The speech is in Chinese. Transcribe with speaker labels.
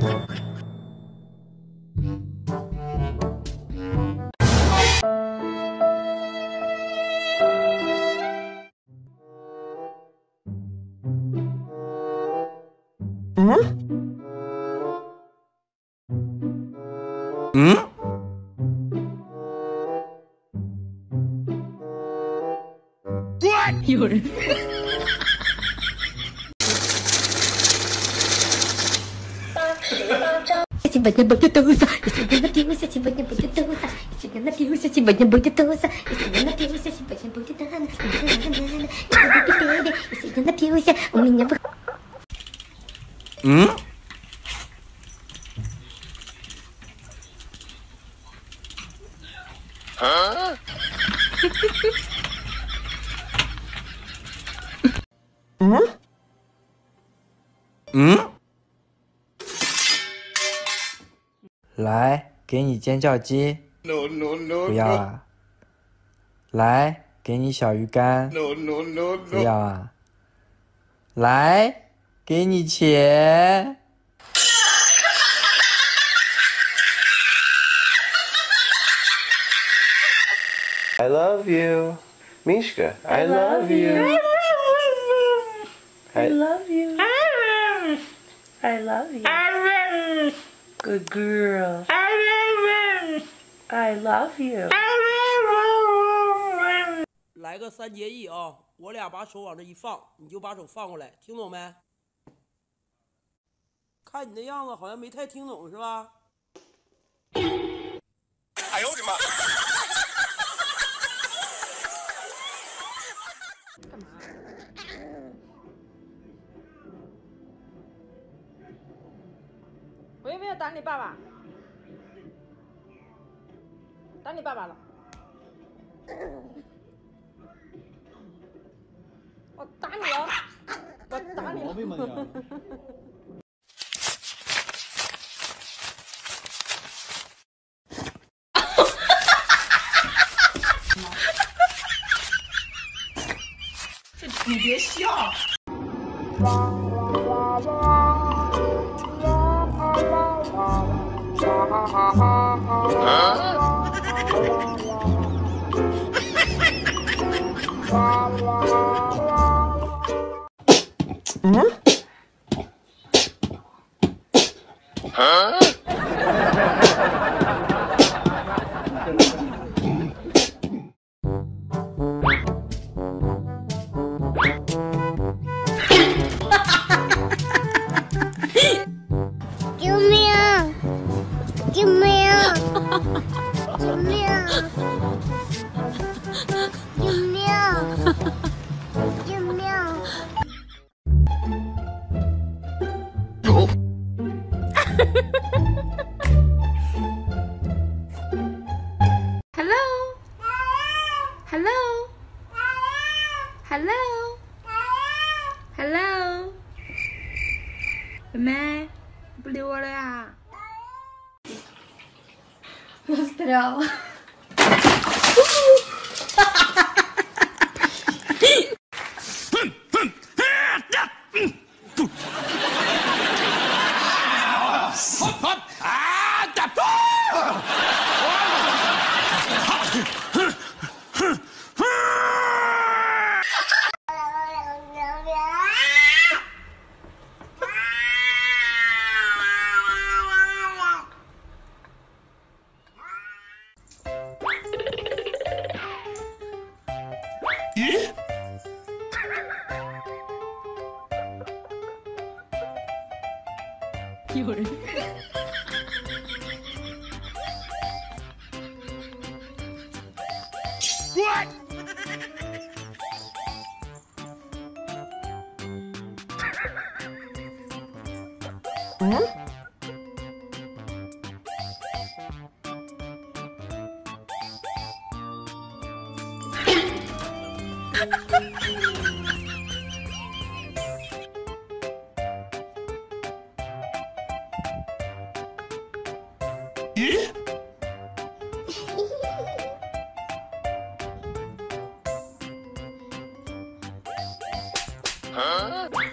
Speaker 1: 嗯？
Speaker 2: 有人。сегодня будет туса. И сегодня напился, сегодня будет туса. И сегодня напился, сегодня будет туса. И сегодня напился, сегодня будет туса. И сегодня напился, у меня...
Speaker 1: М? А? М? М? 来，给你尖叫鸡。No no no。不要啊。来，给你小鱼干。No no no no。不要啊。来，给你钱。I love you, Mishka. I love you.
Speaker 3: I love you. I love you. Good girl. I love you.
Speaker 4: 来个三结义啊！我俩把手往这一放，你就把手放过来，听懂没？看你那样子，好像没太听懂是吧？哎呦我的妈！
Speaker 5: 打你爸爸？打你爸爸了！我打你了！我打你了！
Speaker 3: 你别笑。
Speaker 2: Huh? Huh?
Speaker 5: Hello. Hello. Hello. Hello. 妹妹，不理我了呀？
Speaker 2: 我
Speaker 1: 死掉了。
Speaker 5: 有人。
Speaker 1: What? 예? 어?